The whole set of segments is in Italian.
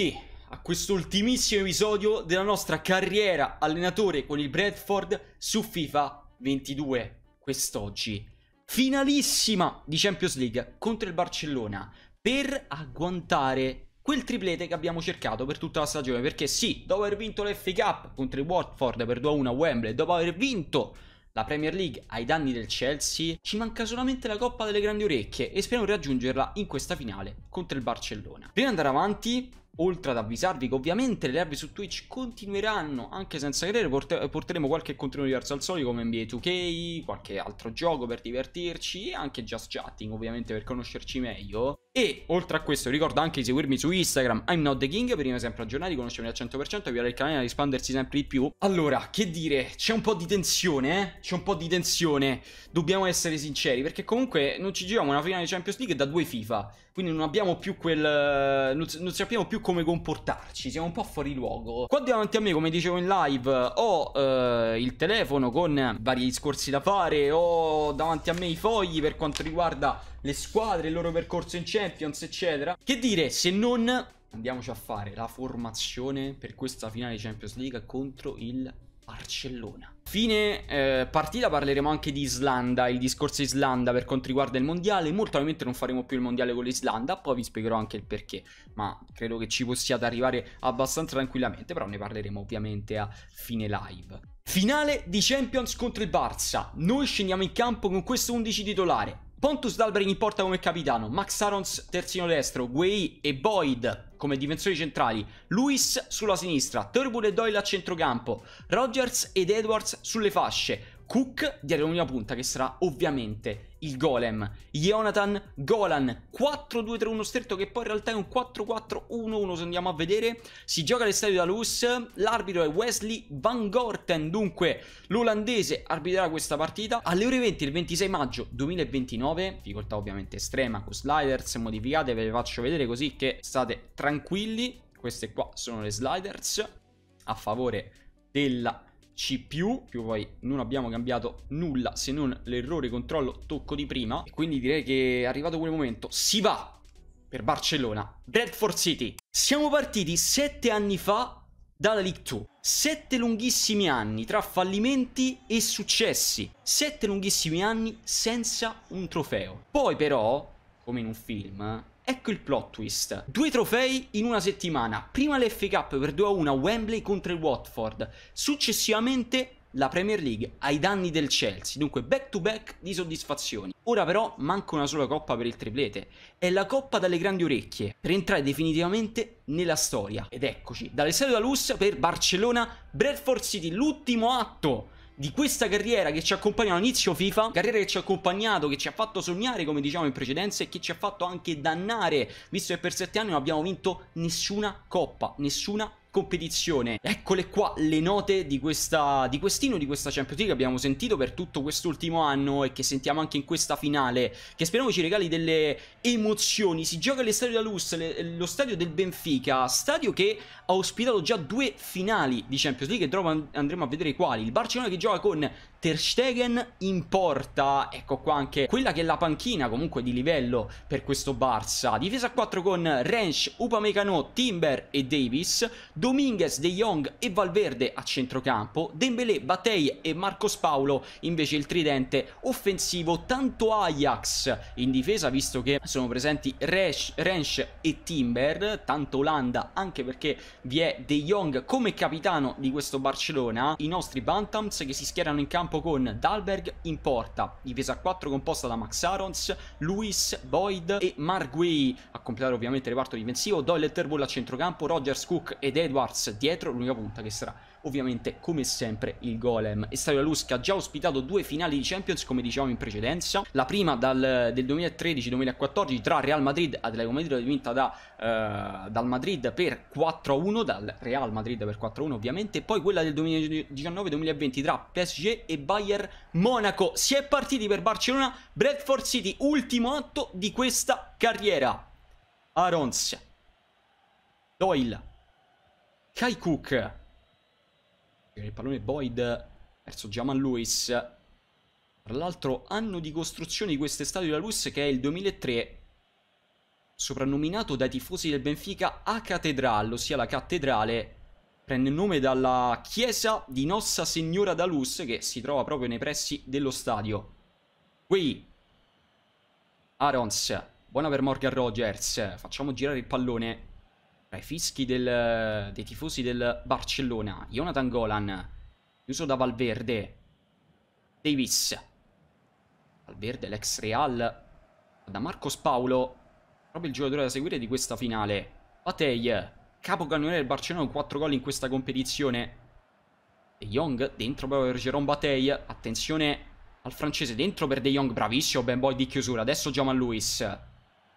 Benvenuti a questo ultimissimo episodio della nostra carriera allenatore con il Bradford su FIFA 22. Quest'oggi, finalissima di Champions League contro il Barcellona per agguantare quel triplete che abbiamo cercato per tutta la stagione. Perché sì, dopo aver vinto l'FA Cup contro il Watford per 2-1 a Wembley, dopo aver vinto la Premier League ai danni del Chelsea, ci manca solamente la Coppa delle Grandi Orecchie e speriamo raggiungerla in questa finale contro il Barcellona. Prima di andare avanti, oltre ad avvisarvi che ovviamente le live su Twitch continueranno anche senza credere, porter porteremo qualche contenuto diverso al solito come NBA 2K, qualche altro gioco per divertirci e anche just chatting ovviamente per conoscerci meglio. E oltre a questo ricordo anche di seguirmi su Instagram I'm Not The King per rimanere sempre aggiornati, conoscermi al 100% e il canale a rispandersi sempre di più. Allora, che dire, c'è un po' di tensione, eh? C'è un po' di tensione, dobbiamo essere sinceri, perché comunque non ci giriamo una finale di Champions League da due FIFA, quindi non abbiamo più quel... non, non sappiamo più come comportarci, siamo un po' fuori luogo. Qua davanti a me, come dicevo in live, ho eh, il telefono con vari discorsi da fare, ho davanti a me i fogli per quanto riguarda le squadre, il loro percorso in Champions, eccetera. Che dire, se non andiamoci a fare la formazione per questa finale di Champions League contro il Barcellona. Fine eh, partita parleremo anche di Islanda, il discorso Islanda per quanto riguarda il mondiale. Molto probabilmente non faremo più il mondiale con l'Islanda, poi vi spiegherò anche il perché. Ma credo che ci possiate arrivare abbastanza tranquillamente, però ne parleremo ovviamente a fine live. Finale di Champions contro il Barça. Noi scendiamo in campo con questo 11 titolare. Pontus Dalberg in porta come capitano, Max Arons terzino destro, Guei e Boyd come difensori centrali, Luis sulla sinistra, Turbull e Doyle a centrocampo, Rogers ed Edwards sulle fasce, Cook dietro una punta che sarà ovviamente il golem. Jonathan Golan 4-2-3-1 stretto che poi in realtà è un 4-4-1-1 se andiamo a vedere. Si gioca all'estadio da Luz, l'arbitro è Wesley Van Gorten, dunque l'olandese arbitrerà questa partita. Alle ore 20 il 26 maggio 2029, difficoltà ovviamente estrema con sliders modificate, ve le faccio vedere così che state tranquilli. Queste qua sono le sliders a favore della C+, poi non abbiamo cambiato nulla se non l'errore controllo tocco di prima. E quindi direi che è arrivato quel momento. Si va per Barcellona, Bradford City. Siamo partiti sette anni fa dalla League 2. Sette lunghissimi anni tra fallimenti e successi. Sette lunghissimi anni senza un trofeo. Poi però, come in un film, Ecco il plot twist. Due trofei in una settimana. Prima l'FA Cup per 2-1 a Wembley contro il Watford. Successivamente la Premier League ai danni del Chelsea. Dunque back to back di soddisfazioni. Ora però manca una sola coppa per il triplete. È la coppa dalle grandi orecchie. Per entrare definitivamente nella storia. Ed eccoci. Dall'Estadio da Luz per Barcellona, Bradford City. L'ultimo atto di questa carriera che ci accompagna all'inizio FIFA, carriera che ci ha accompagnato, che ci ha fatto sognare come diciamo in precedenza e che ci ha fatto anche dannare, visto che per sette anni non abbiamo vinto nessuna coppa, nessuna competizione. Eccole qua le note di, questa, di quest'ino di questa Champions League che abbiamo sentito per tutto quest'ultimo anno e che sentiamo anche in questa finale, che speriamo ci regali delle emozioni. Si gioca all'Estadio da Luz, lo stadio del Benfica, stadio che ha ospitato già due finali di Champions League e dopo andremo a vedere quali. Il Barcellona che gioca con Ter Stegen in porta, ecco qua anche quella che è la panchina comunque di livello per questo Barça. Difesa a 4 con Rensch, Upamecano, Timber e Davis. Dominguez, De Jong e Valverde a centrocampo, Dembélé, Batei e Marcos Paolo invece il tridente offensivo, tanto Ajax in difesa visto che sono presenti Rensch e Timber, tanto Olanda anche perché vi è De Jong come capitano di questo Barcellona, i nostri Bantams che si schierano in campo con Dalberg in porta, difesa a 4 composta da Max Arons, Luis, Boyd e Margui a completare ovviamente il reparto difensivo, Doyle e Turbull a centrocampo, Rogers, Cook Ed Edwards dietro, l'unica punta che sarà ovviamente come sempre il Golem. Estadio Luz che ha già ospitato due finali di Champions come dicevamo in precedenza, la prima dal, del 2013-2014 tra Real Madrid e Atletico Madrid vinta da, uh, dal Madrid per 4-1, dal Real Madrid per 4-1 ovviamente, e poi quella del 2019-2020 tra PSG e Bayern Monaco. Si è partiti per Barcellona, Bradford City, ultimo atto di questa carriera. Arons, Doyle, Kai Cook. Il pallone Boyd verso Jamal Lewis. Tra l'altro anno di costruzione di quest'estate da Lewis che è il 2003. soprannominato dai tifosi del Benfica a cattedrale, ossia la cattedrale prende nome dalla chiesa di Nossa Signora da Luz che si trova proprio nei pressi dello stadio. Qui Arons, buona per Morgan Rogers, facciamo girare il pallone tra i fischi del, dei tifosi del Barcellona. Jonathan Golan, chiuso da Valverde. Davis. Valverde, l'ex Real. Da Marcos Paolo, proprio il giocatore da seguire di questa finale. Patei, capocannoniere del Barcellona con 4 gol in questa competizione. De Jong dentro proprio per Jerome Batei. Attenzione al francese dentro per De Jong. Bravissimo Ben Boy di chiusura. Adesso Jamal Lewis.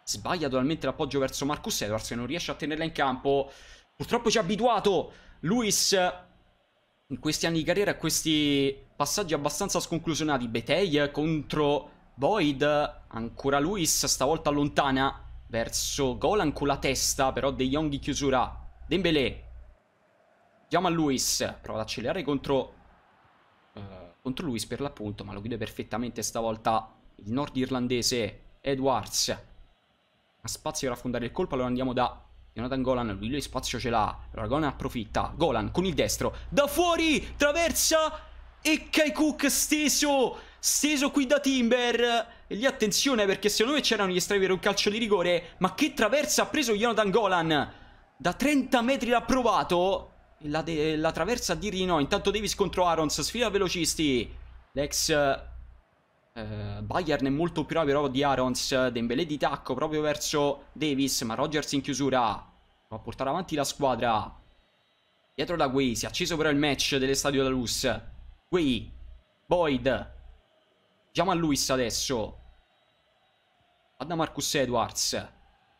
Sbaglia totalmente l'appoggio verso Marcus Edwards e non riesce a tenerla in campo. Purtroppo ci ha abituato Luis in questi anni di carriera a questi passaggi abbastanza sconclusionati. Betey contro Boyd. Ancora Luis, stavolta allontana verso Golan con la testa, però De Jong di chiusura. Dembélé. Andiamo a Luis. Prova ad accelerare contro... Uh, contro Luis per l'appunto, ma lo chiude perfettamente stavolta il nord irlandese Edwards. Ha spazio per affondare il colpo, allora andiamo da Jonathan Golan, lui, spazio ce l'ha. Allora Golan approfitta. Golan con il destro. Da fuori! Traversa! E Kai Cook steso! Steso qui da Timber. E lì attenzione perché secondo me c'erano gli estrai per un calcio di rigore. Ma che traversa ha preso Jonathan Golan? Da 30 metri l'ha provato. La, la traversa di no. Intanto Davis contro Arons. Sfida velocisti. L'ex... Uh, Bayern è molto più rapido di Arons. Dembélé di tacco proprio verso Davis. Ma Rogers in chiusura. Va a portare avanti la squadra. Dietro da Guay. Si è acceso però il match dell'Estadio da Luz. Guay. Boyd. Jamal Lewis adesso. Va da Marcus Edwards.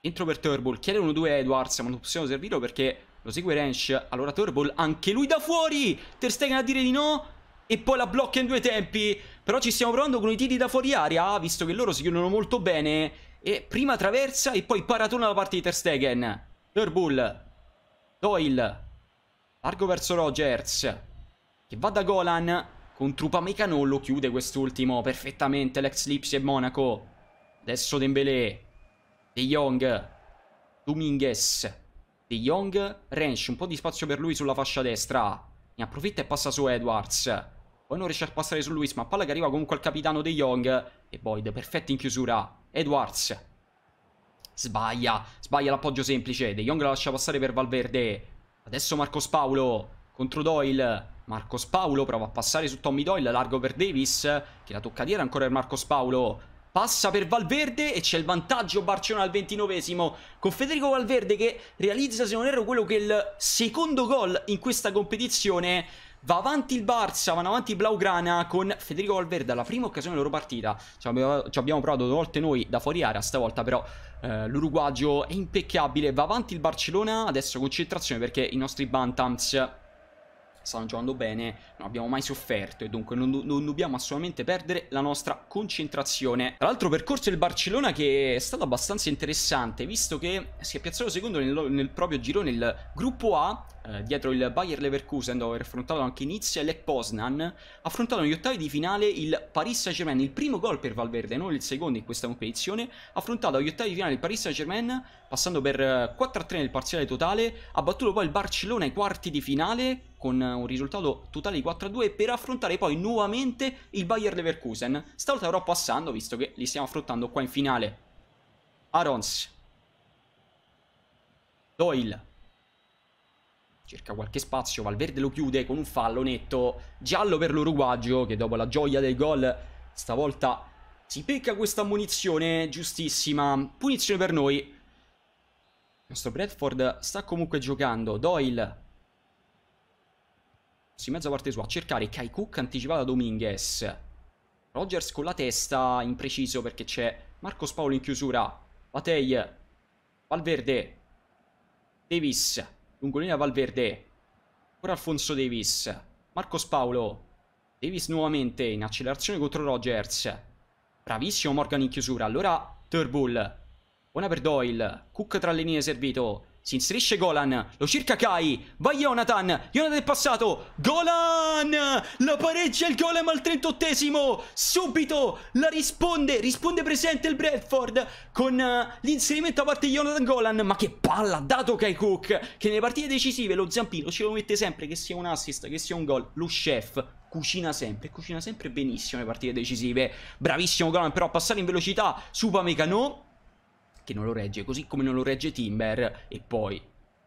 Entro per Turbull. Chiede 1-2 Edwards. Ma non possiamo servirlo perché lo segue Rensch. Allora Turbull. Anche lui da fuori. Ter Stegen a dire di no. E poi la blocca in due tempi. Però ci stiamo provando con i tiri da fuori aria. Visto che loro si chiudono molto bene. E prima traversa e poi paratona da parte di Ter Stegen. Turbull. Doyle. Largo verso Rogers. Che va da Golan. Contro Upamecano lo chiude quest'ultimo perfettamente. L'ex Lipsi e Monaco. Adesso Dembélé. De Jong. Dominguez. De Jong. Rensch. Un po' di spazio per lui sulla fascia destra. Ne approfitta e passa su Edwards. Poi non riesce a passare su Luis, ma palla che arriva comunque al capitano De Jong. E Boyd, perfetto in chiusura. Edwards. Sbaglia. Sbaglia l'appoggio semplice. De Jong la lascia passare per Valverde. Adesso Marcos Paolo contro Doyle. Marcos Paolo prova a passare su Tommy Doyle, largo per Davis, che la toccatiera ancora per Marcos Paolo. Passa per Valverde e c'è il vantaggio Barcellona al ventinovesimo con Federico Valverde che realizza, se non erro, quello che è il secondo gol in questa competizione. Va avanti il Barça, vanno avanti i Blaugrana con Federico Valverde alla prima occasione della loro partita. Ci abbiamo, ci abbiamo provato due volte noi da fuori area, stavolta però eh, l'Uruguagio è impeccabile. Va avanti il Barcellona, adesso concentrazione perché i nostri Bantams stanno giocando bene, non abbiamo mai sofferto e dunque non, non, dobbiamo assolutamente perdere la nostra concentrazione. Tra l'altro percorso del Barcellona che è stato abbastanza interessante, visto che si è piazzato secondo nel, nel proprio girone il gruppo A, eh, dietro il Bayer Leverkusen dove aver affrontato anche Nizia e Lech Poznan, affrontato negli ottavi di finale il Paris Saint-Germain, il primo gol per Valverde, non il secondo in questa competizione, affrontato agli ottavi di finale il Paris Saint-Germain, passando per 4-3 nel parziale totale, ha battuto poi il Barcellona ai quarti di finale con un risultato totale di 4-2 per affrontare poi nuovamente il Bayer Leverkusen. Stavolta però passando, visto che li stiamo affrontando qua in finale. Arons. Doyle. Cerca qualche spazio, Valverde lo chiude con un fallo netto. Giallo per l'Uruguagio che dopo la gioia del gol stavolta si pecca questa munizione giustissima. Punizione per noi. Il nostro Bradford sta comunque giocando. Doyle in mezza parte sua a cercare Kai Cook anticipato da Dominguez. Rogers con la testa impreciso perché c'è Marcos Paolo in chiusura. Batei. Valverde. Davis. Lungolina Valverde. Ancora Alfonso Davis. Marcos Paolo. Davis nuovamente in accelerazione contro Rogers. Bravissimo Morgan in chiusura. Allora Turbull. Buona per Doyle. Cook tra le linee servito. Si inserisce Golan, lo cerca Kai, va Jonathan, Jonathan è passato, Golan! La pareggia il golem al 38esimo, subito la risponde, risponde presente il Bradford con uh, l'inserimento a parte di Jonathan Golan, ma che palla ha dato Kai Cook, che nelle partite decisive lo zampino ce lo mette sempre, che sia un assist, che sia un gol, lo chef cucina sempre, cucina sempre benissimo le partite decisive, bravissimo Golan però a passare in velocità su Pamecano, che non lo regge, così come non lo regge Timber. E poi,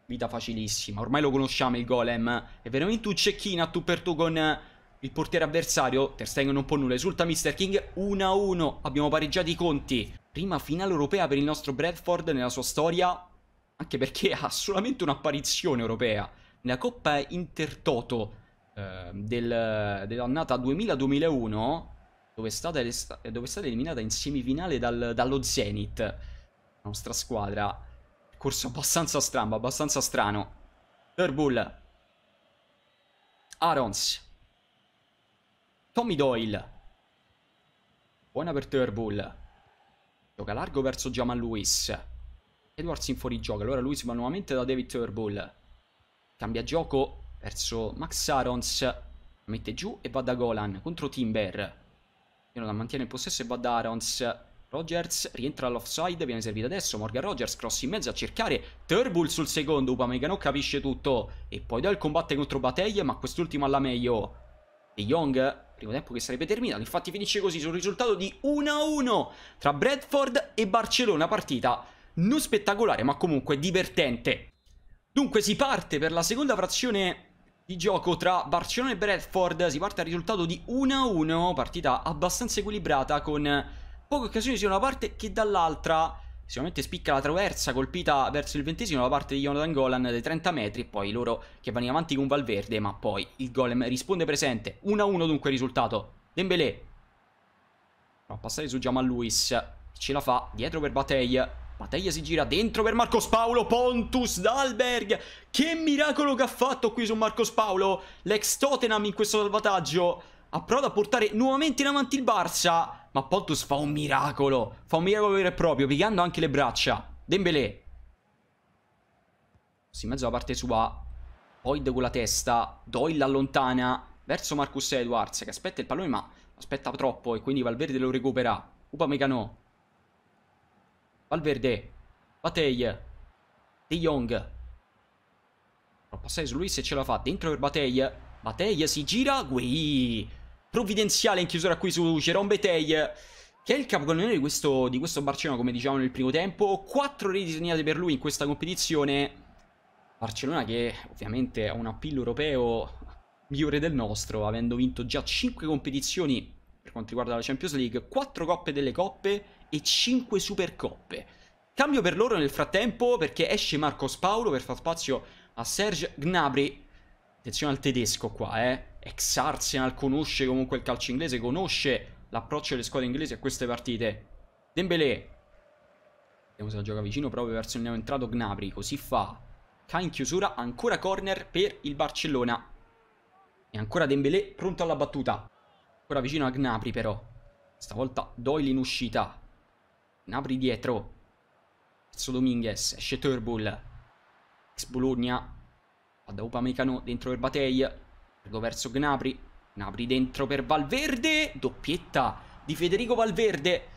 vita facilissima. Ormai lo conosciamo il golem. È veramente un cecchino a tu per tu con il portiere avversario. Ter Stegen non può nulla. Esulta Mr. King 1-1. Abbiamo pareggiato i conti. Prima finale europea per il nostro Bradford nella sua storia. Anche perché ha solamente un'apparizione europea. Nella Coppa Intertoto eh, del, dell'annata 2000-2001 dove è, stata, dove è stata eliminata in semifinale dal, dallo Zenith nostra squadra. Corso abbastanza strambo, abbastanza strano. Turbull. Arons. Tommy Doyle. Buona per Turbull. Gioca largo verso Jamal Lewis. Edwards in fuorigioco. Allora Lewis va nuovamente da David Turbull. Cambia gioco verso Max Arons. Mette giù e va da Golan contro Timber. Piano da mantiene il possesso e va da Arons. Rogers rientra all'offside, viene servito adesso, Morgan Rogers cross in mezzo a cercare Turbull sul secondo, Upamecano capisce tutto e poi Doyle combatte contro Batei ma quest'ultimo alla meglio. De Young, primo tempo che sarebbe terminato, infatti finisce così sul risultato di 1-1 tra Bradford e Barcellona, partita non spettacolare ma comunque divertente. Dunque si parte per la seconda frazione di gioco tra Barcellona e Bradford, si parte al risultato di 1-1, partita abbastanza equilibrata con poche occasioni sia da una parte che dall'altra. Sicuramente spicca la traversa colpita verso il ventesimo da parte di Jonathan Golan dei 30 metri. Poi loro che vanno avanti con Valverde. Ma poi il golem risponde presente. 1-1 dunque il risultato. Dembélé. Prova a passare su Jamal Lewis. Ce la fa. Dietro per Batei. Batei si gira dentro per Marcos Paolo. Pontus Dalberg. Che miracolo che ha fatto qui su Marcos Paolo. L'ex Tottenham in questo salvataggio. Ha provato a portare nuovamente in avanti il Barça. Ma Pontus fa un miracolo. Fa un miracolo vero e proprio, piegando anche le braccia. Dembélé. Si in mezzo alla parte sua. Boyd con la testa. Doyle allontana verso Marcus Edwards che aspetta il pallone ma aspetta troppo e quindi Valverde lo recupera. Upa Megano. Valverde. Batei. De Jong. Può passare su lui se ce la fa. Dentro per Batei. Batei si gira. Guì provvidenziale in chiusura qui su Jerome Betey che è il capocannoniere di questo, di questo Barcellona come diciamo nel primo tempo. 4 reti segnate per lui in questa competizione. Barcellona che ovviamente ha un appeal europeo migliore del nostro avendo vinto già 5 competizioni per quanto riguarda la Champions League 4 coppe delle coppe e 5 supercoppe. Cambio per loro nel frattempo perché esce Marcos Paolo per far spazio a Serge Gnabry. Attenzione al tedesco qua eh ex Arsenal, conosce comunque il calcio inglese, conosce l'approccio delle squadre inglesi a queste partite. Dembélé. Vediamo se la gioca vicino proprio verso il neoentrato Gnabry. Così fa. K in chiusura, ancora corner per il Barcellona. E ancora Dembélé pronto alla battuta. Ancora vicino a Gnabry però. Stavolta Doyle in uscita. Gnabry dietro. Verso Dominguez. Esce Turbull. Ex Bologna. Va da Upamecano dentro per Prego verso Gnabry. Gnabry dentro per Valverde. Doppietta di Federico Valverde.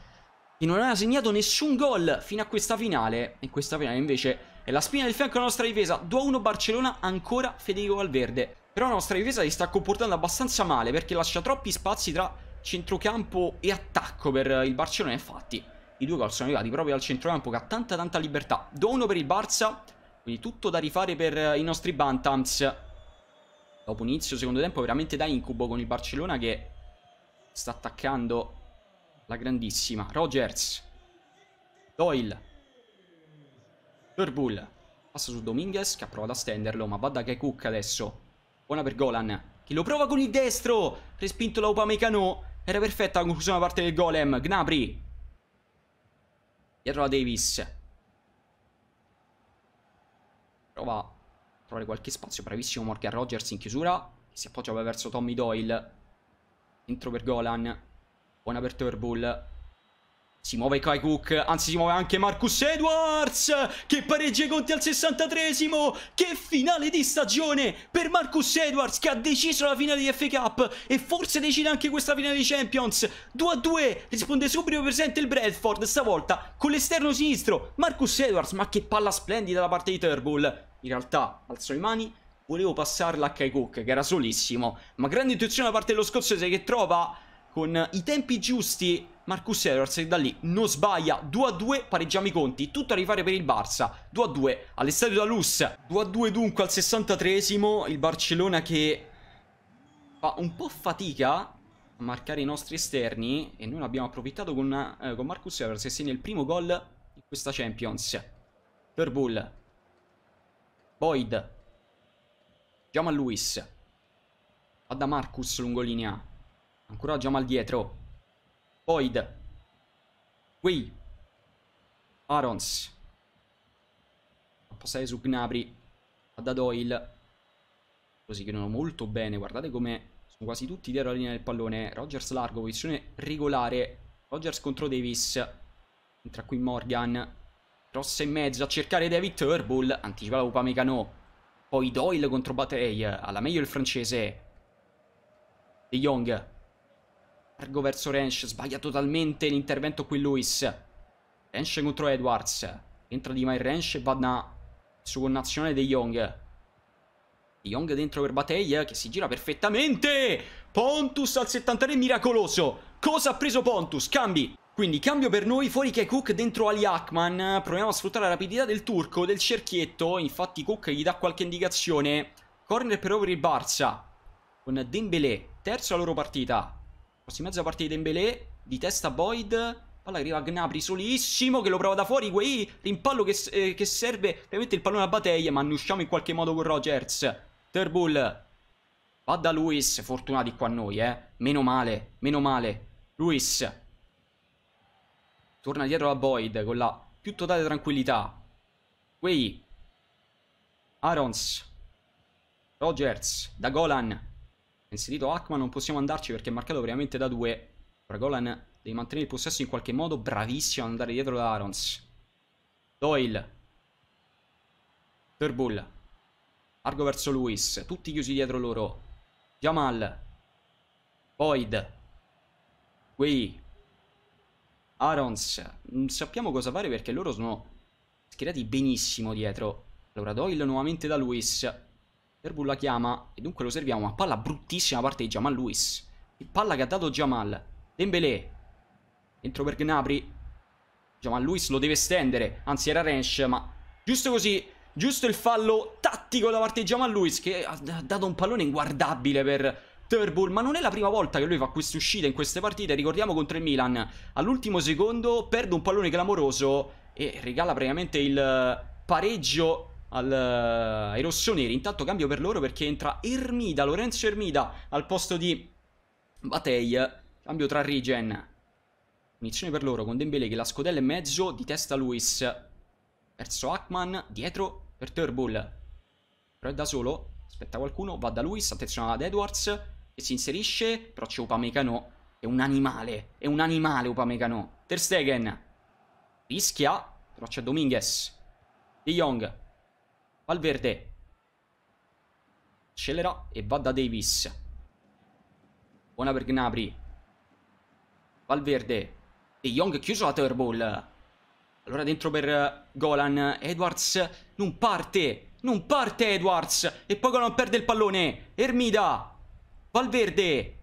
Che non aveva segnato nessun gol fino a questa finale. E questa finale invece è la spina del fianco della nostra difesa. 2-1 Barcellona, ancora Federico Valverde. Però la nostra difesa si sta comportando abbastanza male perché lascia troppi spazi tra centrocampo e attacco per il Barcellona. Infatti, i due gol sono arrivati proprio al centrocampo che ha tanta tanta libertà. 2-1 per il Barça, quindi tutto da rifare per i nostri Bantams. Dopo un inizio secondo tempo veramente da incubo con il Barcellona che sta attaccando la grandissima. Rogers. Doyle. Turbull. Passa su Dominguez che ha provato a stenderlo ma va da Cook adesso. Buona per Golan. Che lo prova con il destro. Respinto da Upamecano. Era perfetta la conclusione da parte del golem. Gnabry. Dietro la Davis. Prova trovare qualche spazio. Bravissimo Morgan Rogers in chiusura. Si appoggia verso Tommy Doyle. Entro per Golan. Buona per Turbull. Si muove Kai Cook, anzi si muove anche Marcus Edwards che pareggia i conti al 63esimo. Che finale di stagione per Marcus Edwards che ha deciso la finale di FA Cup e forse decide anche questa finale di Champions. 2 a 2, risponde subito presente il Bradford, stavolta con l'esterno sinistro. Marcus Edwards, ma che palla splendida da parte di Turnbull. In realtà alzo le mani, volevo passarla a Kai Cook che era solissimo, ma grande intuizione da parte dello scozzese che trova con i tempi giusti Marcus Edwards da lì non sbaglia. 2 a 2 pareggiamo i conti. Tutto a rifare per il Barça. 2 a 2 all'estadio da Luz 2 a 2 dunque al 63esimo il Barcellona che fa un po' fatica a marcare i nostri esterni. E noi ne abbiamo approfittato con, eh, con Marcus Edwards che segna il primo gol di questa Champions. Turbull Boyd. Jamal Lewis. Va da Marcus lungolinea ancora Jamal dietro Boyd. Qui. Arons. Passare su Gnabry. Da Doyle. Così che non molto bene. Guardate come sono quasi tutti dietro la linea del pallone. Rogers largo, posizione regolare. Rogers contro Davis. Entra qui Morgan. Cross in mezzo a cercare David Turbull. Anticipa la Upamecano. Poi Doyle contro Batey. Alla meglio il francese. De Jong. Largo verso Rensch, sbaglia totalmente l'intervento qui Lewis. Rensch contro Edwards. Entra di mai Rensch e va da suo connazionale De Jong. De Jong dentro per Batei che si gira perfettamente. Pontus al 73 miracoloso. Cosa ha preso Pontus? Cambi. Quindi cambio per noi, fuori che Cook dentro Ali Akman. Proviamo a sfruttare la rapidità del turco, del cerchietto. Infatti Cook gli dà qualche indicazione. Corner per over il Barça. Con Dembélé, terzo la loro partita. Passi in mezzo a parte di Dembélé. Di testa Boyd. Palla arriva a Gnabry solissimo che lo prova da fuori. Quei rimpallo che, eh, che serve mettere il pallone a battaglia. Ma annusciamo in qualche modo con Rogers. Turbull. Va da Luis. Fortunati qua noi, eh. Meno male. Meno male. Luis. Torna dietro a Boyd con la più totale tranquillità. Quei. Arons. Rogers. Da Golan. Inserito Hackman, non possiamo andarci perché è marcato veramente da due. Ora Golan devi mantenere il possesso in qualche modo. Bravissimo ad andare dietro da Arons. Doyle. Turbull. Largo verso Luis. Tutti chiusi dietro loro. Jamal. Boyd. Quei. Arons. Non sappiamo cosa fare perché loro sono schierati benissimo dietro. Allora Doyle nuovamente da Luis. Terbu la chiama e dunque lo serviamo. Una palla bruttissima da parte di Jamal Lewis. Palla che ha dato Jamal. Dembélé. Entro per Gnabry. Jamal Lewis lo deve stendere. Anzi era Rensch ma giusto così. Giusto il fallo tattico da parte di Jamal Lewis che ha dato un pallone inguardabile per Turbull. Ma non è la prima volta che lui fa queste uscite in queste partite. Ricordiamo contro il Milan. All'ultimo secondo perde un pallone clamoroso e regala praticamente il pareggio al, uh, ai rossoneri. Intanto cambio per loro perché entra Ermida, Lorenzo Ermida al posto di Batei. Cambio tra Regen. Munizione per loro con Dembele che la scodella in mezzo, di testa Luis. Verso Hackman, dietro per Turbull. Però è da solo. Aspetta qualcuno, va da Luis, attenzione ad Edwards che si inserisce, però c'è Upamecano. È un animale, è un animale Upamecano. Ter Stegen. Rischia, però c'è Dominguez. De Jong. Valverde. Accelera e va da Davis. Buona per Gnabry. Valverde. E Young chiuso la Turball. Allora dentro per Golan. Edwards non parte. Non parte Edwards. E poi Golan perde il pallone. Ermida. Valverde.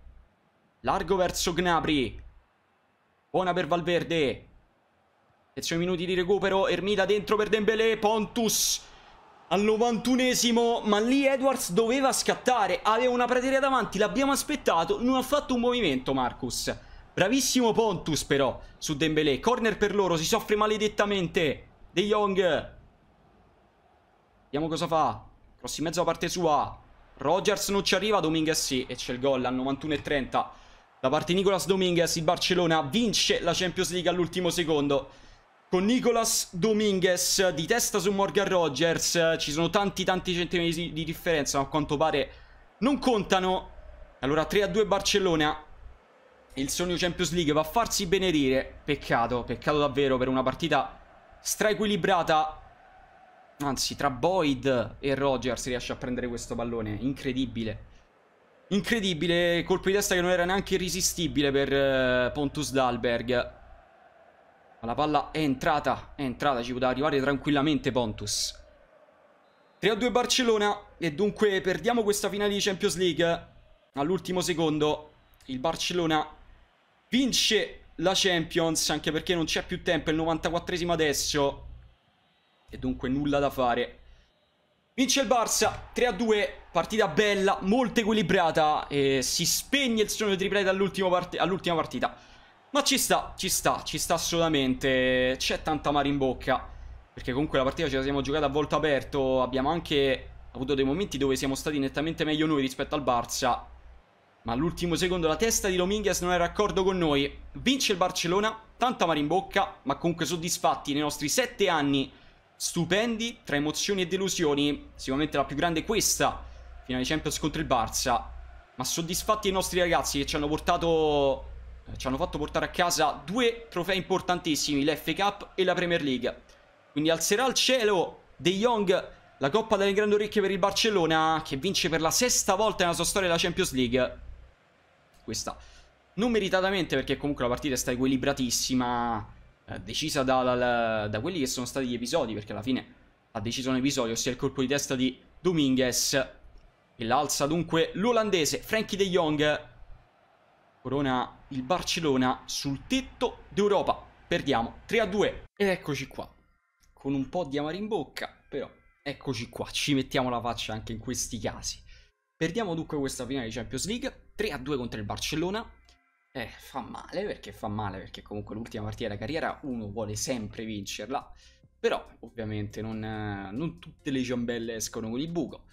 Largo verso Gnabry. Buona per Valverde. Attenzione minuti di recupero. Ermida dentro per Dembélé. Pontus al 91esimo, ma lì Edwards doveva scattare, aveva una prateria davanti, l'abbiamo aspettato, non ha fatto un movimento Marcus. Bravissimo Pontus però, su Dembélé, corner per loro, si soffre maledettamente. De Jong. Vediamo cosa fa. Cross in mezzo a parte sua. Rogers non ci arriva, Dominguez sì, e c'è il gol al 91.30. Da parte di Nicolas Dominguez, il Barcellona vince la Champions League all'ultimo secondo con Nicolas Dominguez di testa su Morgan Rogers. Ci sono tanti tanti centimetri di differenza, ma a quanto pare non contano. Allora 3 a 2 Barcellona. il sogno Champions League va a farsi benedire. Peccato, peccato davvero per una partita stra-equilibrata. Anzi, tra Boyd e Rogers riesce a prendere questo pallone. Incredibile. Incredibile, colpo di testa che non era neanche irresistibile per uh, Pontus Dalberg. Ma la palla è entrata, è entrata, ci poteva arrivare tranquillamente Pontus. 3-2 Barcellona e dunque perdiamo questa finale di Champions League. All'ultimo secondo il Barcellona vince la Champions, anche perché non c'è più tempo, è il 94esimo adesso. E dunque nulla da fare. Vince il Barça 3-2, partita bella, molto equilibrata e si spegne il sogno triplete all'ultima part partita. Ma ci sta, ci sta, ci sta assolutamente, c'è tanta mare in bocca. Perché comunque la partita ce la siamo giocata a volto aperto, abbiamo anche avuto dei momenti dove siamo stati nettamente meglio noi rispetto al Barça. Ma all'ultimo secondo la testa di Dominguez non era d'accordo con noi. Vince il Barcellona, tanta mare in bocca, ma comunque soddisfatti nei nostri sette anni stupendi tra emozioni e delusioni. Sicuramente la più grande è questa, finale Champions contro il Barça. Ma soddisfatti i nostri ragazzi che ci hanno portato... Ci hanno fatto portare a casa due trofei importantissimi, l'F Cup e la Premier League. Quindi alzerà al cielo De Jong la Coppa delle Grandi Orecchie per il Barcellona, che vince per la sesta volta nella sua storia la Champions League. Questa non meritatamente, perché comunque la partita sta equilibratissima eh, decisa da, da, da, quelli che sono stati gli episodi, perché alla fine ha deciso un episodio, ossia il colpo di testa di Dominguez. E l'alza dunque l'olandese Frankie de Jong. Corona il Barcellona sul tetto d'Europa. Perdiamo 3 a 2. Ed eccoci qua. Con un po' di amare in bocca, però eccoci qua. Ci mettiamo la faccia anche in questi casi. Perdiamo dunque questa finale di Champions League 3 a 2 contro il Barcellona. Eh, fa male perché fa male perché comunque l'ultima partita della carriera uno vuole sempre vincerla. Però ovviamente non, non tutte le ciambelle escono con il buco.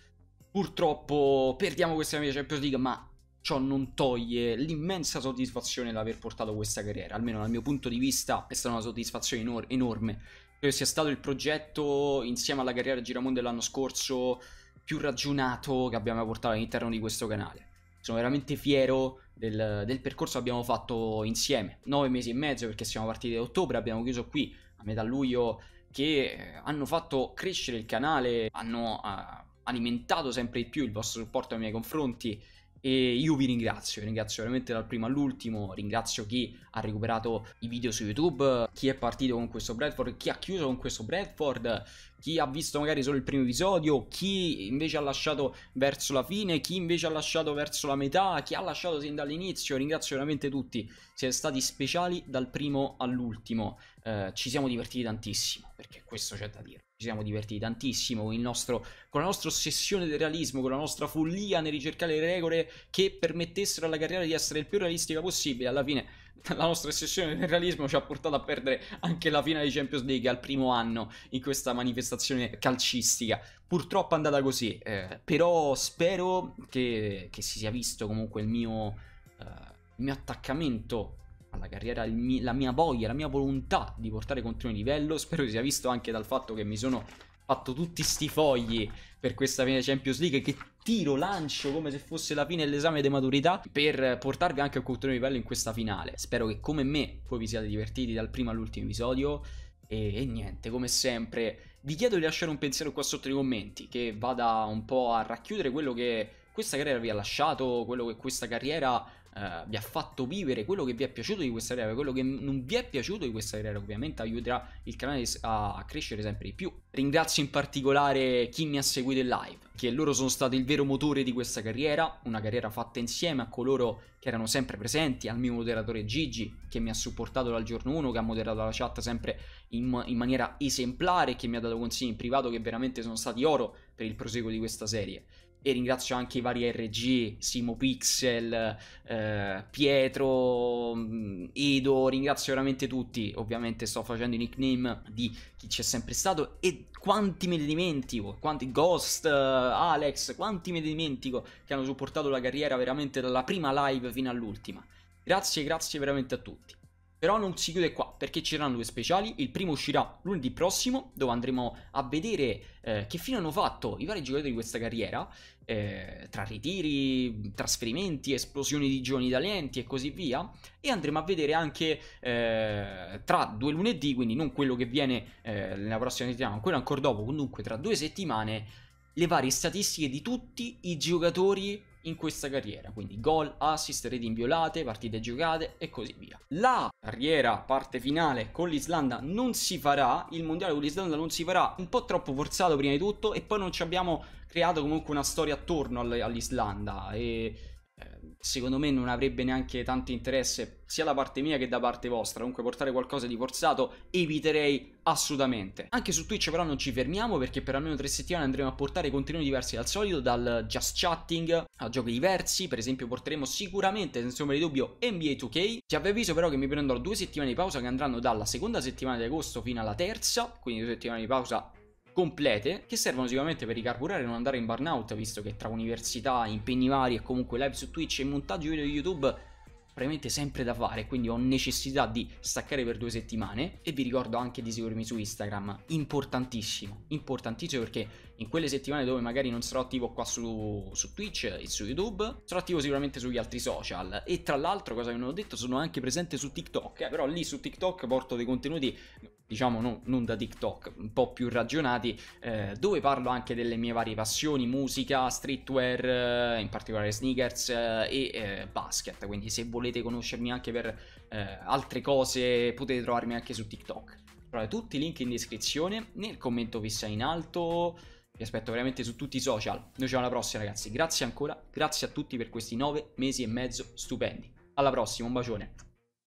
Purtroppo perdiamo questa mia Champions League ma ciò non toglie l'immensa soddisfazione dell'aver portato questa carriera. Almeno dal mio punto di vista è stata una soddisfazione enor enorme. Credo sia stato il progetto insieme alla carriera Giramondo dell'anno scorso più ragionato che abbiamo portato all'interno di questo canale. Sono veramente fiero del, del, percorso che abbiamo fatto insieme. Nove mesi e mezzo perché siamo partiti da ottobre, abbiamo chiuso qui a metà luglio che eh, hanno fatto crescere il canale, hanno uh, alimentato sempre di più il vostro supporto nei miei confronti e io vi ringrazio, vi ringrazio veramente dal primo all'ultimo, ringrazio chi ha recuperato i video su YouTube, chi è partito con questo Bradford, chi ha chiuso con questo Bradford, chi ha visto magari solo il primo episodio, chi invece ha lasciato verso la fine, chi invece ha lasciato verso la metà, chi ha lasciato sin dall'inizio, ringrazio veramente tutti, siete stati speciali dal primo all'ultimo, eh, ci siamo divertiti tantissimo, perché questo c'è da dire ci siamo divertiti tantissimo con, nostro, con, la nostra ossessione del realismo, con la nostra follia nel ricercare le regole che permettessero alla carriera di essere il più realistica possibile. Alla fine la nostra ossessione del realismo ci ha portato a perdere anche la finale di Champions League al primo anno in questa manifestazione calcistica. Purtroppo è andata così, eh, però spero che, che, si sia visto comunque il mio, eh, il mio attaccamento alla carriera, mi, la mia voglia, la mia volontà di portare continuo livello. Spero sia visto anche dal fatto che mi sono fatto tutti sti fogli per questa fine Champions League che tiro, lancio come se fosse la fine dell'esame di maturità per portarvi anche a un continuo livello in questa finale. Spero che come me voi vi siate divertiti dal primo all'ultimo episodio e, e niente, come sempre vi chiedo di lasciare un pensiero qua sotto nei commenti che vada un po' a racchiudere quello che questa carriera vi ha lasciato, quello che questa carriera uh, vi ha fatto vivere, quello che vi è piaciuto di questa carriera, quello che non vi è piaciuto di questa carriera, ovviamente aiuterà il canale a crescere sempre di più. Ringrazio in particolare chi mi ha seguito in live, che loro sono stati il vero motore di questa carriera, una carriera fatta insieme a coloro che erano sempre presenti, al mio moderatore Gigi, che mi ha supportato dal giorno 1, che ha moderato la chat sempre in, in maniera esemplare, che mi ha dato consigli in privato che veramente sono stati oro per il proseguo di questa serie e ringrazio anche i vari RG, Simo Pixel, eh, Pietro, mm, Edo, ringrazio veramente tutti, ovviamente sto facendo i nickname di chi c'è sempre stato e quanti me ne dimentico, quanti Ghost, Alex, quanti me ne dimentico che hanno supportato la carriera veramente dalla prima live fino all'ultima. Grazie, grazie veramente a tutti. Però non si chiude qua perché ci saranno due speciali. Il primo uscirà lunedì prossimo dove andremo a vedere eh, che fine hanno fatto i vari giocatori di questa carriera. Eh, tra ritiri, trasferimenti, esplosioni di giovani talenti e così via. E andremo a vedere anche eh, tra due lunedì, quindi non quello che viene eh, nella prossima settimana, ma quello ancora dopo, comunque tra due settimane, le varie statistiche di tutti i giocatori in questa carriera, quindi gol, assist, reti inviolate, partite giocate e così via. La carriera, parte finale con l'Islanda non si farà, il mondiale con l'Islanda non si farà, un po' troppo forzato prima di tutto e poi non ci abbiamo creato comunque una storia attorno all'Islanda e secondo me non avrebbe neanche tanto interesse sia da parte mia che da parte vostra. Comunque portare qualcosa di forzato eviterei assolutamente. Anche su Twitch però non ci fermiamo perché per almeno tre settimane andremo a portare contenuti diversi dal solito, dal just chatting a giochi diversi. Per esempio porteremo sicuramente, senza ombra di dubbio, NBA 2K. Ti avviso però che mi prenderò due settimane di pausa che andranno dalla seconda settimana di agosto fino alla terza, quindi due settimane di pausa complete che servono sicuramente per ricarburare e non andare in burnout visto che tra università, impegni vari e comunque live su Twitch e montaggio video di YouTube veramente sempre da fare, quindi ho necessità di staccare per due settimane. E vi ricordo anche di seguirmi su Instagram, importantissimo, importantissimo perché in quelle settimane dove magari non sarò attivo qua su, su Twitch e su YouTube, sarò attivo sicuramente sugli altri social e tra l'altro, cosa che non ho detto, sono anche presente su TikTok, eh, però lì su TikTok porto dei contenuti diciamo no, non da TikTok, un po' più ragionati, eh, dove parlo anche delle mie varie passioni, musica, streetwear, eh, in particolare sneakers eh, e eh, basket, quindi se volete conoscermi anche per eh, altre cose potete trovarmi anche su TikTok. Tutti i link in descrizione, nel commento fissa in alto, vi aspetto veramente su tutti i social. Noi ci vediamo alla prossima ragazzi, grazie ancora, grazie a tutti per questi nove mesi e mezzo stupendi. Alla prossima, un bacione.